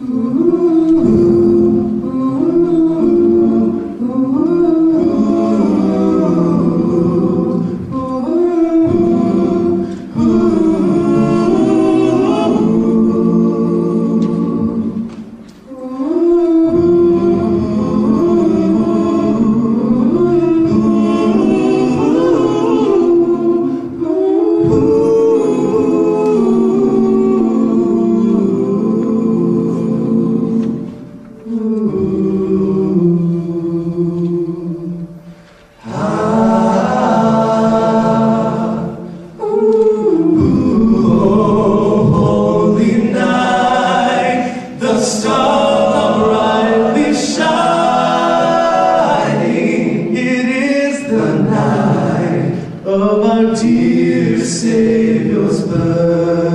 Holy of our dear Savior's birth.